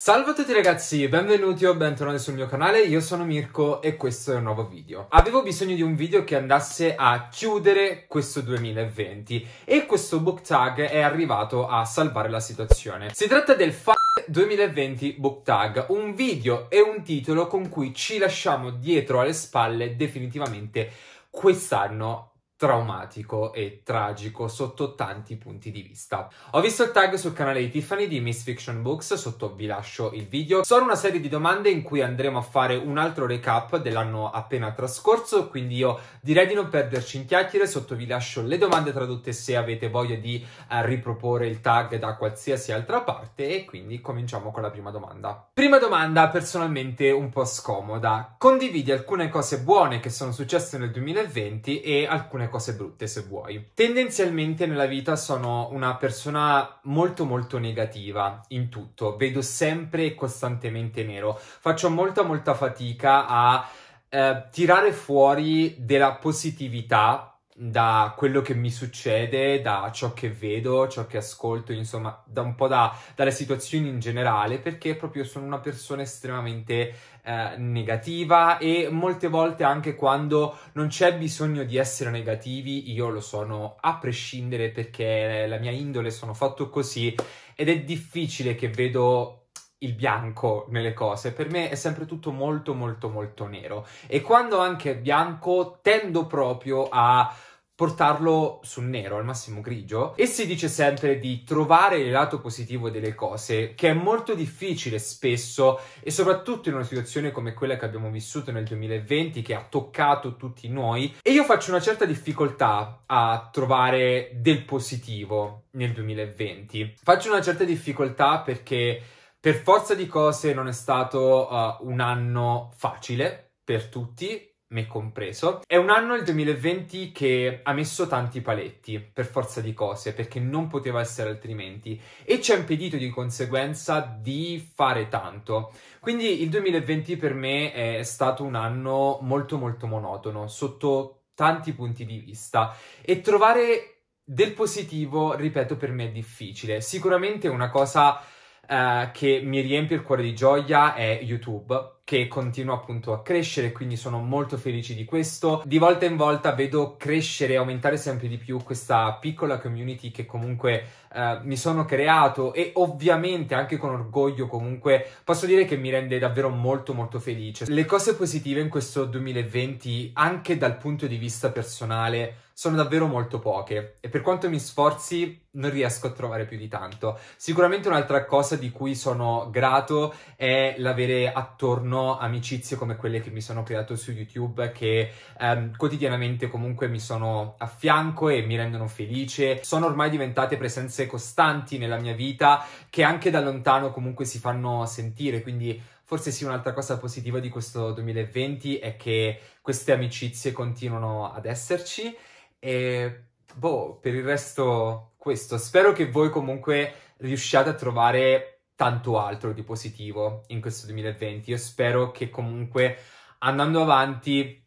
Salve a tutti ragazzi, benvenuti o bentornati sul mio canale, io sono Mirko e questo è un nuovo video. Avevo bisogno di un video che andasse a chiudere questo 2020 e questo book tag è arrivato a salvare la situazione. Si tratta del F 2020 book tag, un video e un titolo con cui ci lasciamo dietro alle spalle definitivamente quest'anno traumatico e tragico sotto tanti punti di vista. Ho visto il tag sul canale di Tiffany di Miss Fiction Books, sotto vi lascio il video. Sono una serie di domande in cui andremo a fare un altro recap dell'anno appena trascorso, quindi io direi di non perderci in chiacchiere, sotto vi lascio le domande tradotte se avete voglia di eh, riproporre il tag da qualsiasi altra parte e quindi cominciamo con la prima domanda. Prima domanda personalmente un po' scomoda. Condividi alcune cose buone che sono successe nel 2020 e alcune cose brutte se vuoi. Tendenzialmente nella vita sono una persona molto molto negativa in tutto, vedo sempre e costantemente nero, faccio molta molta fatica a eh, tirare fuori della positività da quello che mi succede, da ciò che vedo, ciò che ascolto, insomma, da un po' da, dalle situazioni in generale, perché proprio sono una persona estremamente eh, negativa e molte volte anche quando non c'è bisogno di essere negativi, io lo sono a prescindere perché la mia indole sono fatto così ed è difficile che vedo il bianco nelle cose. Per me è sempre tutto molto molto molto nero e quando anche è bianco tendo proprio a portarlo sul nero, al massimo grigio, e si dice sempre di trovare il lato positivo delle cose, che è molto difficile spesso, e soprattutto in una situazione come quella che abbiamo vissuto nel 2020, che ha toccato tutti noi, e io faccio una certa difficoltà a trovare del positivo nel 2020. Faccio una certa difficoltà perché per forza di cose non è stato uh, un anno facile per tutti, me compreso. È un anno, il 2020, che ha messo tanti paletti, per forza di cose, perché non poteva essere altrimenti, e ci ha impedito di conseguenza di fare tanto. Quindi il 2020 per me è stato un anno molto molto monotono, sotto tanti punti di vista, e trovare del positivo, ripeto, per me è difficile. Sicuramente una cosa uh, che mi riempie il cuore di gioia è YouTube che continua appunto a crescere, quindi sono molto felice di questo. Di volta in volta vedo crescere e aumentare sempre di più questa piccola community che comunque uh, mi sono creato e ovviamente anche con orgoglio comunque posso dire che mi rende davvero molto molto felice. Le cose positive in questo 2020 anche dal punto di vista personale sono davvero molto poche e per quanto mi sforzi non riesco a trovare più di tanto. Sicuramente un'altra cosa di cui sono grato è l'avere attorno amicizie come quelle che mi sono creato su YouTube che ehm, quotidianamente comunque mi sono a fianco e mi rendono felice. Sono ormai diventate presenze costanti nella mia vita che anche da lontano comunque si fanno sentire, quindi forse sì un'altra cosa positiva di questo 2020 è che queste amicizie continuano ad esserci e boh, per il resto questo. Spero che voi comunque riusciate a trovare tanto altro di positivo in questo 2020. Io spero che comunque andando avanti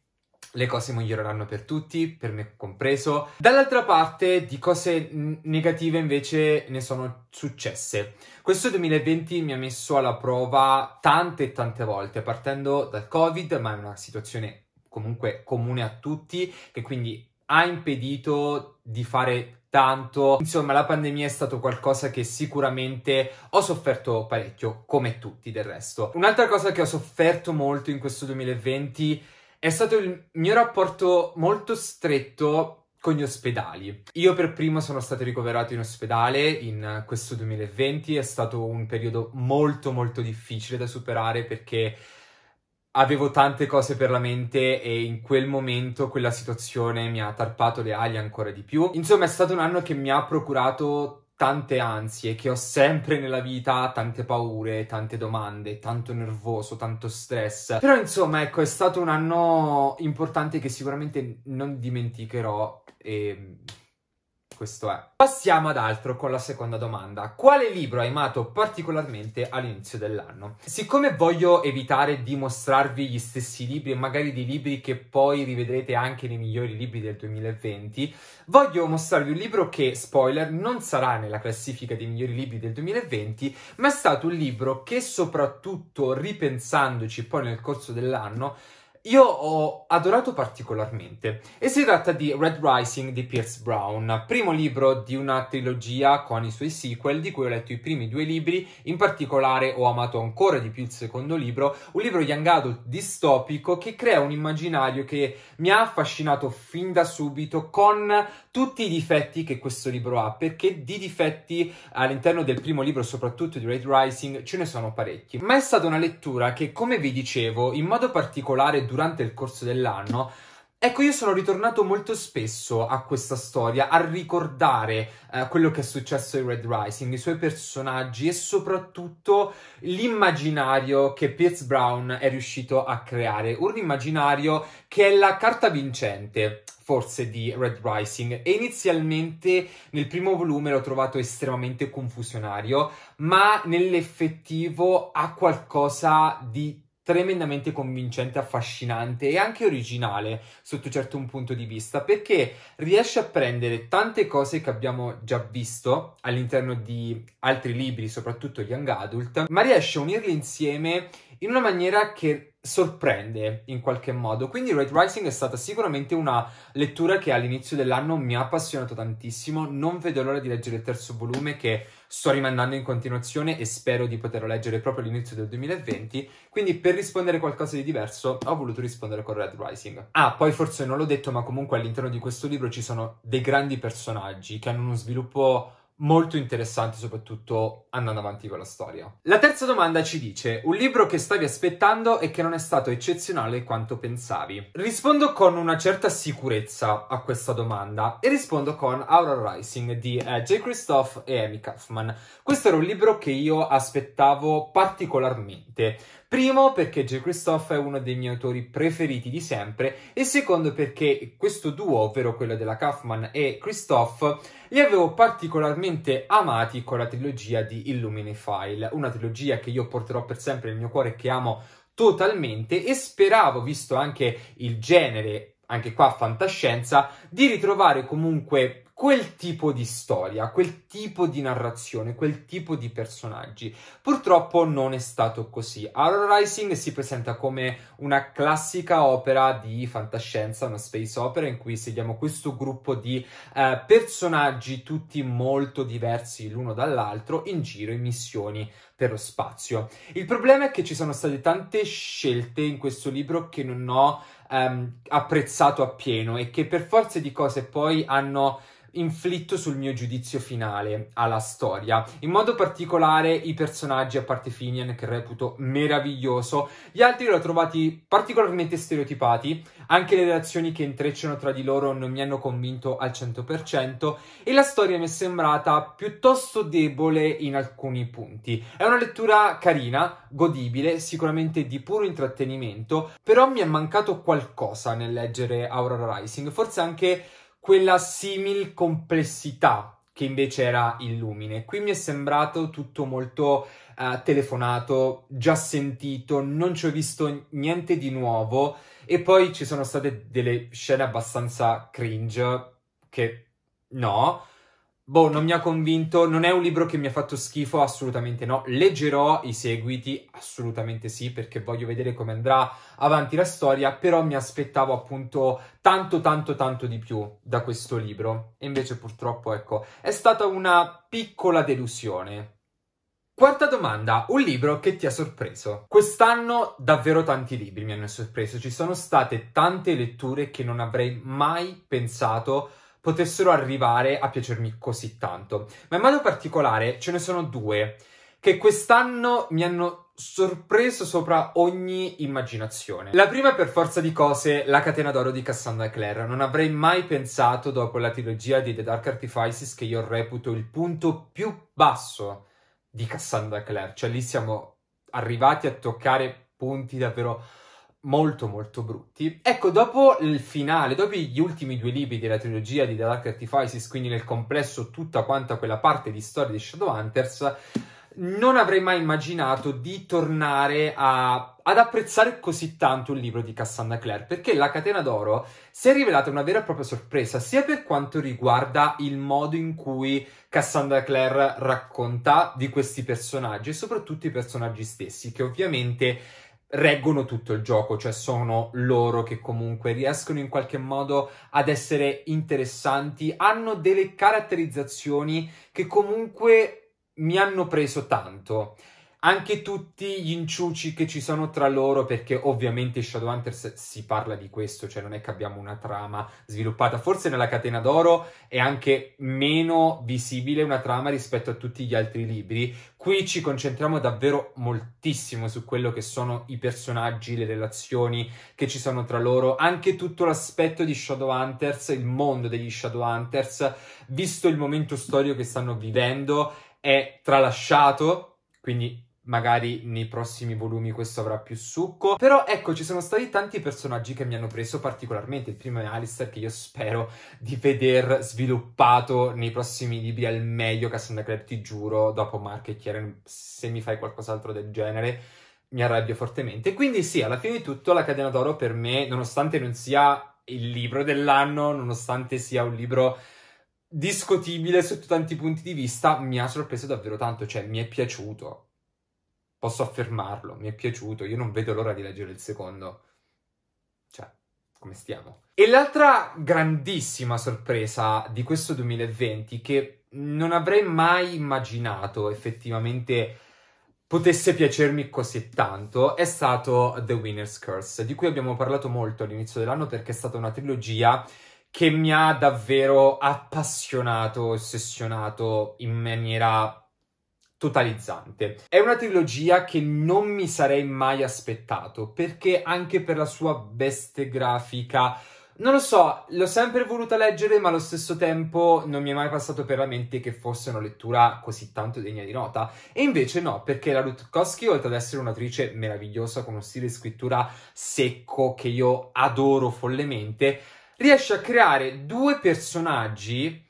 le cose miglioreranno per tutti, per me compreso. Dall'altra parte, di cose negative invece ne sono successe. Questo 2020 mi ha messo alla prova tante e tante volte, partendo dal Covid, ma è una situazione comunque comune a tutti, che quindi ha impedito di fare tanto. Insomma, la pandemia è stato qualcosa che sicuramente ho sofferto parecchio, come tutti del resto. Un'altra cosa che ho sofferto molto in questo 2020 è stato il mio rapporto molto stretto con gli ospedali. Io per primo sono stato ricoverato in ospedale in questo 2020, è stato un periodo molto molto difficile da superare perché avevo tante cose per la mente e in quel momento quella situazione mi ha tarpato le ali ancora di più. Insomma, è stato un anno che mi ha procurato tante ansie, che ho sempre nella vita tante paure, tante domande, tanto nervoso, tanto stress. Però insomma, ecco, è stato un anno importante che sicuramente non dimenticherò e questo è. Passiamo ad altro con la seconda domanda. Quale libro hai amato particolarmente all'inizio dell'anno? Siccome voglio evitare di mostrarvi gli stessi libri e magari dei libri che poi rivedrete anche nei migliori libri del 2020, voglio mostrarvi un libro che, spoiler, non sarà nella classifica dei migliori libri del 2020, ma è stato un libro che soprattutto ripensandoci poi nel corso dell'anno io ho adorato particolarmente. E si tratta di Red Rising di Pierce Brown, primo libro di una trilogia con i suoi sequel di cui ho letto i primi due libri, in particolare ho amato ancora di più il secondo libro, un libro young adult distopico che crea un immaginario che mi ha affascinato fin da subito con tutti i difetti che questo libro ha, perché di difetti all'interno del primo libro, soprattutto di Red Rising, ce ne sono parecchi, ma è stata una lettura che, come vi dicevo, in modo particolare durante il corso dell'anno, Ecco, io sono ritornato molto spesso a questa storia, a ricordare eh, quello che è successo in Red Rising, i suoi personaggi e soprattutto l'immaginario che Pierce Brown è riuscito a creare. Un immaginario che è la carta vincente, forse, di Red Rising. E inizialmente nel primo volume l'ho trovato estremamente confusionario, ma nell'effettivo ha qualcosa di tremendamente convincente, affascinante e anche originale sotto certo un punto di vista, perché riesce a prendere tante cose che abbiamo già visto all'interno di altri libri, soprattutto young adult, ma riesce a unirli insieme in una maniera che sorprende in qualche modo. Quindi Red Rising è stata sicuramente una lettura che all'inizio dell'anno mi ha appassionato tantissimo. Non vedo l'ora di leggere il terzo volume che sto rimandando in continuazione e spero di poterlo leggere proprio all'inizio del 2020. Quindi per rispondere qualcosa di diverso ho voluto rispondere con Red Rising. Ah, poi forse non l'ho detto, ma comunque all'interno di questo libro ci sono dei grandi personaggi che hanno uno sviluppo molto interessanti, soprattutto andando avanti con la storia. La terza domanda ci dice: un libro che stavi aspettando e che non è stato eccezionale quanto pensavi. Rispondo con una certa sicurezza a questa domanda e rispondo con Aurora Rising di eh, J. Christoph e Amy Kaufman. Questo era un libro che io aspettavo particolarmente. Primo perché J. Christoph è uno dei miei autori preferiti di sempre e secondo perché questo duo, ovvero quello della Kaufman e Christoph, li avevo particolarmente amati con la trilogia di Illumine File, una trilogia che io porterò per sempre nel mio cuore e che amo totalmente e speravo, visto anche il genere, anche qua fantascienza, di ritrovare comunque quel tipo di storia, quel tipo di narrazione, quel tipo di personaggi. Purtroppo non è stato così. Aurora Rising si presenta come una classica opera di fantascienza, una space opera in cui seguiamo questo gruppo di eh, personaggi tutti molto diversi l'uno dall'altro in giro in missioni per lo spazio. Il problema è che ci sono state tante scelte in questo libro che non ho ehm, apprezzato appieno e che per forza di cose poi hanno inflitto sul mio giudizio finale alla storia. In modo particolare i personaggi, a parte Finian, che reputo meraviglioso, gli altri li ho trovati particolarmente stereotipati, anche le relazioni che intrecciano tra di loro non mi hanno convinto al 100% e la storia mi è sembrata piuttosto debole in alcuni punti. È una lettura carina, godibile, sicuramente di puro intrattenimento, però mi è mancato qualcosa nel leggere Aurora Rising, forse anche quella simil complessità che invece era Illumine. Qui mi è sembrato tutto molto uh, telefonato, già sentito, non ci ho visto niente di nuovo e poi ci sono state delle scene abbastanza cringe che no. Boh, non mi ha convinto, non è un libro che mi ha fatto schifo, assolutamente no. Leggerò i seguiti, assolutamente sì, perché voglio vedere come andrà avanti la storia, però mi aspettavo appunto tanto, tanto, tanto di più da questo libro. E invece purtroppo, ecco, è stata una piccola delusione. Quarta domanda, un libro che ti ha sorpreso. Quest'anno davvero tanti libri mi hanno sorpreso, ci sono state tante letture che non avrei mai pensato potessero arrivare a piacermi così tanto. Ma in modo particolare ce ne sono due che quest'anno mi hanno sorpreso sopra ogni immaginazione. La prima è per forza di cose La catena d'oro di Cassandra Clare. Non avrei mai pensato, dopo la trilogia di The Dark Artifices, che io reputo il punto più basso di Cassandra Clare. Cioè lì siamo arrivati a toccare punti davvero molto molto brutti. Ecco, dopo il finale, dopo gli ultimi due libri della trilogia di The Dark Artifices, quindi nel complesso tutta quanta quella parte di storia di Shadowhunters, non avrei mai immaginato di tornare a, ad apprezzare così tanto il libro di Cassandra Clare, perché La Catena d'Oro si è rivelata una vera e propria sorpresa, sia per quanto riguarda il modo in cui Cassandra Clare racconta di questi personaggi e soprattutto i personaggi stessi, che ovviamente reggono tutto il gioco, cioè sono loro che comunque riescono in qualche modo ad essere interessanti, hanno delle caratterizzazioni che comunque mi hanno preso tanto. Anche tutti gli inciuci che ci sono tra loro, perché ovviamente Shadowhunters si parla di questo, cioè non è che abbiamo una trama sviluppata. Forse nella Catena d'Oro è anche meno visibile una trama rispetto a tutti gli altri libri. Qui ci concentriamo davvero moltissimo su quello che sono i personaggi, le relazioni che ci sono tra loro, anche tutto l'aspetto di Shadowhunters, il mondo degli Shadowhunters, visto il momento storico che stanno vivendo è tralasciato, quindi magari nei prossimi volumi questo avrà più succo. Però ecco, ci sono stati tanti personaggi che mi hanno preso particolarmente. Il primo è Alistair, che io spero di veder sviluppato nei prossimi libri al meglio. Cassandra Clare, ti giuro, dopo Mark e Kieran, se mi fai qualcos'altro del genere, mi arrabbio fortemente. Quindi sì, alla fine di tutto, La Catena d'Oro per me, nonostante non sia il libro dell'anno, nonostante sia un libro discutibile sotto tanti punti di vista, mi ha sorpreso davvero tanto, cioè mi è piaciuto. Posso affermarlo, mi è piaciuto, io non vedo l'ora di leggere il secondo. Cioè, come stiamo? E l'altra grandissima sorpresa di questo 2020 che non avrei mai immaginato effettivamente potesse piacermi così tanto è stato The Winner's Curse, di cui abbiamo parlato molto all'inizio dell'anno perché è stata una trilogia che mi ha davvero appassionato, ossessionato in maniera totalizzante. È una trilogia che non mi sarei mai aspettato, perché anche per la sua veste grafica, non lo so, l'ho sempre voluta leggere, ma allo stesso tempo non mi è mai passato per la mente che fosse una lettura così tanto degna di nota. E invece no, perché la Rutkowski, oltre ad essere un'autrice meravigliosa con uno stile di scrittura secco che io adoro follemente, riesce a creare due personaggi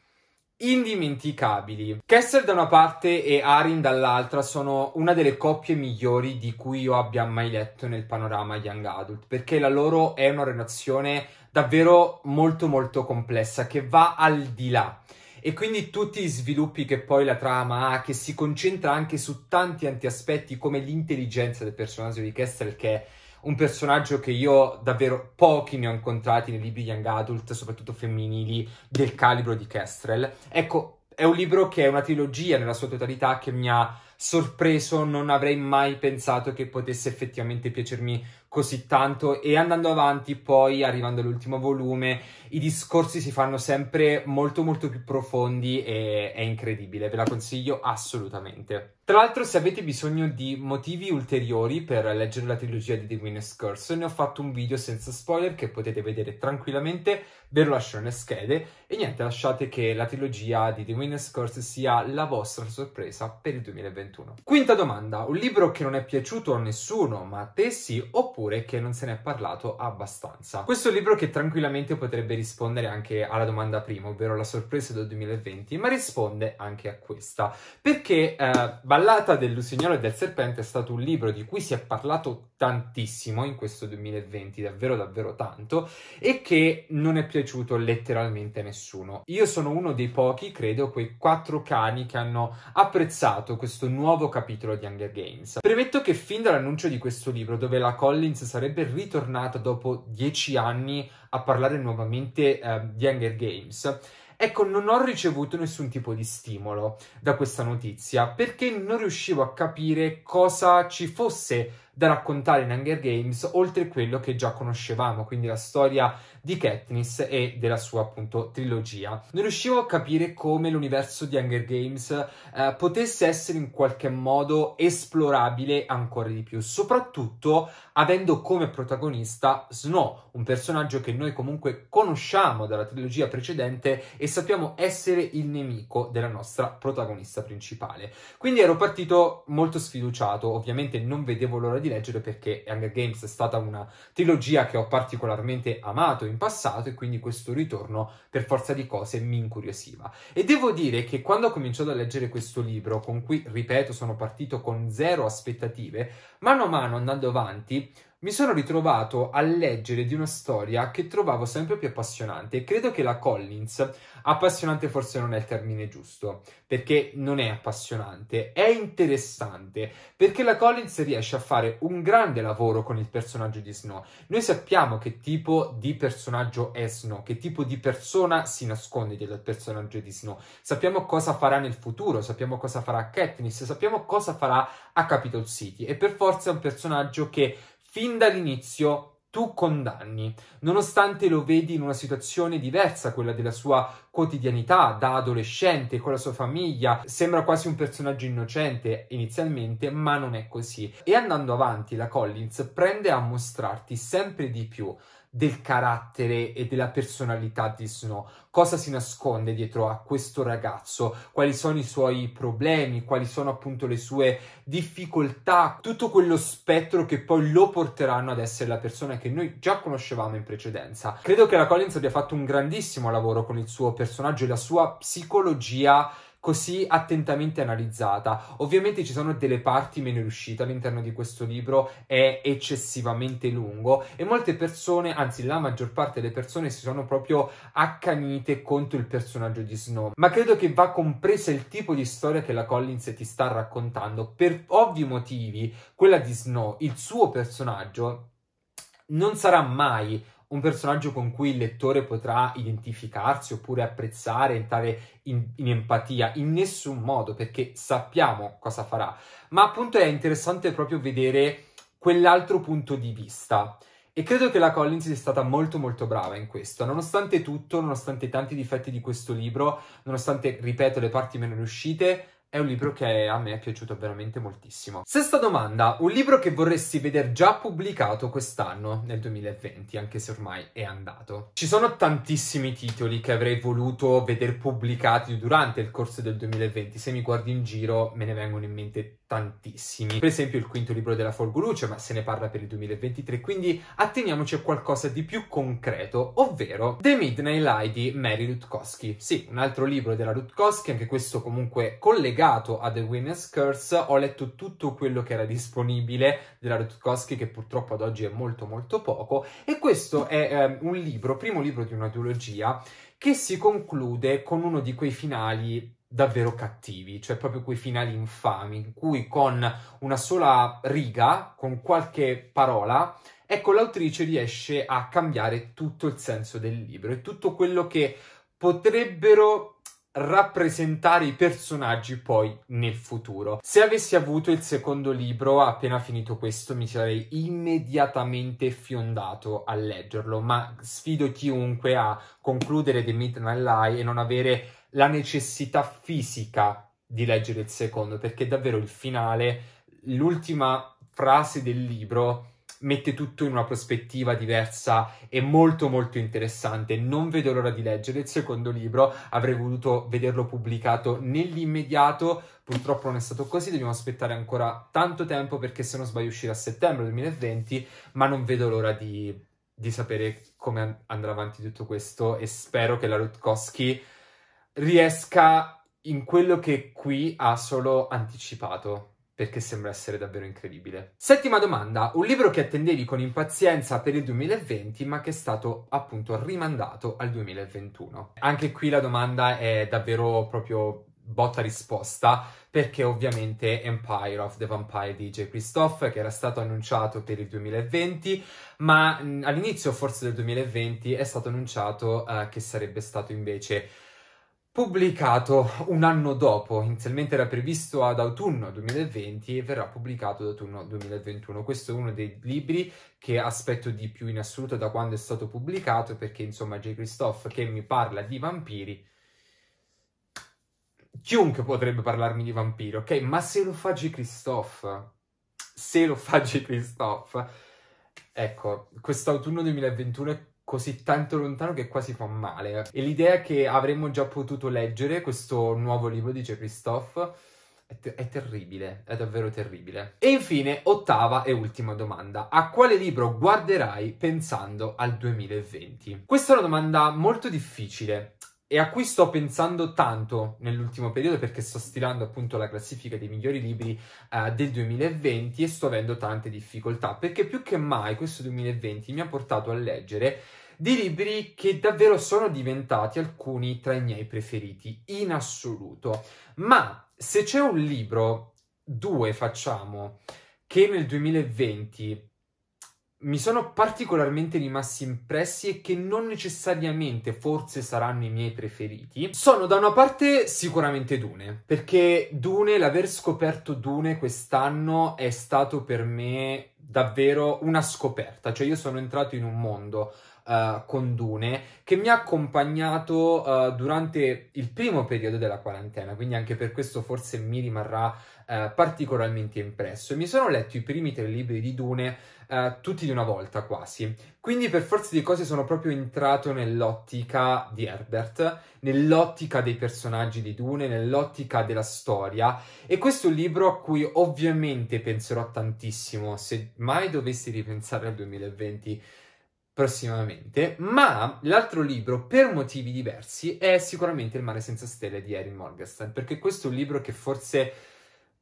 indimenticabili. Kessel da una parte e Arin dall'altra sono una delle coppie migliori di cui io abbia mai letto nel panorama Young Adult, perché la loro è una relazione davvero molto molto complessa che va al di là. E quindi tutti gli sviluppi che poi la trama ha, che si concentra anche su tanti tanti aspetti come l'intelligenza del personaggio di Kessel che è un personaggio che io davvero pochi ne ho incontrati nei libri young adult, soprattutto femminili, del calibro di Kestrel. Ecco, è un libro che è una trilogia nella sua totalità che mi ha sorpreso, non avrei mai pensato che potesse effettivamente piacermi così tanto e andando avanti poi arrivando all'ultimo volume i discorsi si fanno sempre molto molto più profondi e è incredibile, ve la consiglio assolutamente. Tra l'altro se avete bisogno di motivi ulteriori per leggere la trilogia di The Winner's Curse ne ho fatto un video senza spoiler che potete vedere tranquillamente, ve lo lascio nelle schede e niente lasciate che la trilogia di The Winner's Curse sia la vostra sorpresa per il 2021. Quinta domanda, un libro che non è piaciuto a nessuno ma a te sì oppure che non se ne è parlato abbastanza. Questo libro che tranquillamente potrebbe rispondere anche alla domanda prima, ovvero la sorpresa del 2020, ma risponde anche a questa, perché eh, Ballata del e del Serpente è stato un libro di cui si è parlato tantissimo in questo 2020, davvero davvero tanto, e che non è piaciuto letteralmente a nessuno. Io sono uno dei pochi, credo, quei quattro cani che hanno apprezzato questo nuovo capitolo di Hunger Games. Premetto che fin dall'annuncio di questo libro, dove la Collins sarebbe ritornata dopo dieci anni a parlare nuovamente eh, di Hunger Games. Ecco, non ho ricevuto nessun tipo di stimolo da questa notizia perché non riuscivo a capire cosa ci fosse da raccontare in Hunger Games oltre quello che già conoscevamo, quindi la storia di Katniss e della sua appunto trilogia. Non riuscivo a capire come l'universo di Hunger Games eh, potesse essere in qualche modo esplorabile ancora di più, soprattutto avendo come protagonista Snow, un personaggio che noi comunque conosciamo dalla trilogia precedente e sappiamo essere il nemico della nostra protagonista principale. Quindi ero partito molto sfiduciato, ovviamente non vedevo l'ora di leggere perché Hunger Games è stata una trilogia che ho particolarmente amato in passato e quindi questo ritorno per forza di cose mi incuriosiva. E devo dire che quando ho cominciato a leggere questo libro, con cui, ripeto, sono partito con zero aspettative, mano a mano andando avanti mi sono ritrovato a leggere di una storia che trovavo sempre più appassionante e credo che la Collins, appassionante forse non è il termine giusto, perché non è appassionante, è interessante, perché la Collins riesce a fare un grande lavoro con il personaggio di Snow. Noi sappiamo che tipo di personaggio è Snow, che tipo di persona si nasconde dietro al personaggio di Snow. Sappiamo cosa farà nel futuro, sappiamo cosa farà Katniss, sappiamo cosa farà a Capitol City e per forza è un personaggio che fin dall'inizio tu condanni, nonostante lo vedi in una situazione diversa quella della sua quotidianità, da adolescente, con la sua famiglia, sembra quasi un personaggio innocente inizialmente, ma non è così. E andando avanti, la Collins prende a mostrarti sempre di più del carattere e della personalità di Snow. Cosa si nasconde dietro a questo ragazzo? Quali sono i suoi problemi? Quali sono appunto le sue difficoltà? Tutto quello spettro che poi lo porteranno ad essere la persona che noi già conoscevamo in precedenza. Credo che la Collins abbia fatto un grandissimo lavoro con il suo personaggio e la sua psicologia così attentamente analizzata. Ovviamente ci sono delle parti meno riuscite all'interno di questo libro, è eccessivamente lungo e molte persone, anzi la maggior parte delle persone si sono proprio accanite contro il personaggio di Snow. Ma credo che va compresa il tipo di storia che la Collins ti sta raccontando. Per ovvi motivi, quella di Snow, il suo personaggio, non sarà mai un personaggio con cui il lettore potrà identificarsi oppure apprezzare, entrare in, in, empatia, in nessun modo, perché sappiamo cosa farà. Ma appunto è interessante proprio vedere quell'altro punto di vista. E credo che la Collins sia stata molto molto brava in questo, nonostante tutto, nonostante tanti difetti di questo libro, nonostante, ripeto, le parti meno riuscite, è un libro che a me è piaciuto veramente moltissimo. Sesta domanda, un libro che vorresti vedere già pubblicato quest'anno, nel 2020, anche se ormai è andato. Ci sono tantissimi titoli che avrei voluto vedere pubblicati durante il corso del 2020. Se mi guardi in giro me ne vengono in mente tantissimi. Per esempio il quinto libro della Folgoluce, ma se ne parla per il 2023, quindi atteniamoci a qualcosa di più concreto, ovvero The Midnight Lie di Mary Rutkowski. Sì, un altro libro della Rutkowski, anche questo comunque collegato a The Winner's Curse. Ho letto tutto quello che era disponibile della Rutkowski, che purtroppo ad oggi è molto molto poco, e questo è eh, un libro, primo libro di una duologia, che si conclude con uno di quei finali davvero cattivi, cioè proprio quei finali infami in cui con una sola riga, con qualche parola, ecco l'autrice riesce a cambiare tutto il senso del libro e tutto quello che potrebbero rappresentare i personaggi poi nel futuro. Se avessi avuto il secondo libro appena finito questo mi sarei immediatamente fiondato a leggerlo, ma sfido chiunque a concludere The Midnight Lie e non avere la necessità fisica di leggere il secondo, perché davvero il finale, l'ultima frase del libro mette tutto in una prospettiva diversa e molto molto interessante. Non vedo l'ora di leggere il secondo libro, avrei voluto vederlo pubblicato nell'immediato, purtroppo non è stato così, dobbiamo aspettare ancora tanto tempo perché se non sbaglio uscirà a settembre 2020, ma non vedo l'ora di, di sapere come andrà avanti tutto questo e spero che la Rutkowski riesca in quello che qui ha solo anticipato perché sembra essere davvero incredibile. Settima domanda, un libro che attendevi con impazienza per il 2020 ma che è stato appunto rimandato al 2021. Anche qui la domanda è davvero proprio botta risposta perché ovviamente Empire of the Vampire di J. Christophe che era stato annunciato per il 2020 ma all'inizio forse del 2020 è stato annunciato uh, che sarebbe stato invece pubblicato un anno dopo, inizialmente era previsto ad autunno 2020 e verrà pubblicato ad autunno 2021. Questo è uno dei libri che aspetto di più in assoluto da quando è stato pubblicato perché insomma J. Christophe che mi parla di vampiri chiunque potrebbe parlarmi di vampiri, ok? Ma se lo fa J. Christophe, se lo fa J. Christophe, ecco, quest'autunno 2021 è così tanto lontano che quasi fa male. E l'idea che avremmo già potuto leggere questo nuovo libro di. Christophe È, te- è, terribile, è davvero terribile. E infine, ottava e ultima domanda. A quale libro guarderai pensando al 2020? Questa è una domanda molto difficile e a cui sto pensando tanto nell'ultimo periodo perché sto stilando appunto la classifica dei migliori libri uh, del 2020 e sto avendo tante difficoltà perché più che mai questo 2020 mi ha portato a leggere di libri che davvero sono diventati alcuni tra i miei preferiti in assoluto. Ma se c'è un libro, due facciamo, che nel 2020 mi sono particolarmente rimasti impressi e che non necessariamente forse saranno i miei preferiti, sono da una parte sicuramente Dune, perché Dune, l'aver scoperto Dune quest'anno è stato per me davvero una scoperta, cioè io sono entrato in un mondo uh, con Dune che mi ha accompagnato uh, durante il primo periodo della quarantena, quindi anche per questo forse mi rimarrà uh, particolarmente impresso. E mi sono letto i primi tre libri di Dune tutti di una volta quasi, quindi per forza di cose sono proprio entrato nell'ottica di Herbert, nell'ottica dei personaggi di Dune, nell'ottica della storia e questo libro a cui ovviamente penserò tantissimo se mai dovessi ripensare al 2020 prossimamente, ma l'altro libro, per motivi diversi, è sicuramente Il mare senza stelle di Erin Morgenstern, perché questo è un libro che forse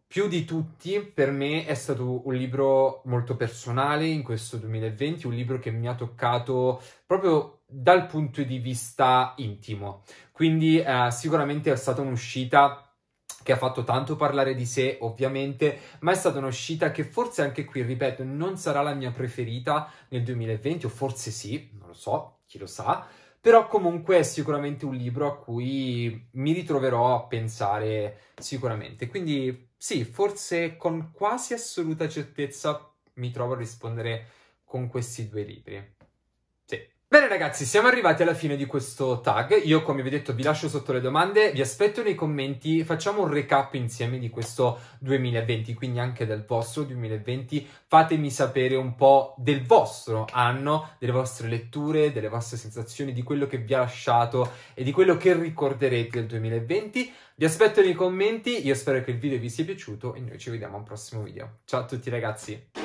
più di tutti per me è stato un libro molto personale in questo 2020, un libro che mi ha toccato proprio dal punto di vista intimo. Quindi eh, sicuramente è stata un'uscita che ha fatto tanto parlare di sé, ovviamente, ma è stata un'uscita che forse anche qui, ripeto, non sarà la mia preferita nel 2020, o forse sì, non lo so, chi lo sa, però comunque è sicuramente un libro a cui mi ritroverò a pensare sicuramente. Quindi sì, forse con quasi assoluta certezza mi trovo a rispondere con questi due libri. Bene ragazzi, siamo arrivati alla fine di questo tag. Io, come vi ho detto, vi lascio sotto le domande, vi aspetto nei commenti, facciamo un recap insieme di questo 2020, quindi anche del vostro 2020. Fatemi sapere un po' del vostro anno, delle vostre letture, delle vostre sensazioni, di quello che vi ha lasciato e di quello che ricorderete del 2020. Vi aspetto nei commenti, io spero che il video vi sia piaciuto e noi ci vediamo a un prossimo video. Ciao a tutti ragazzi!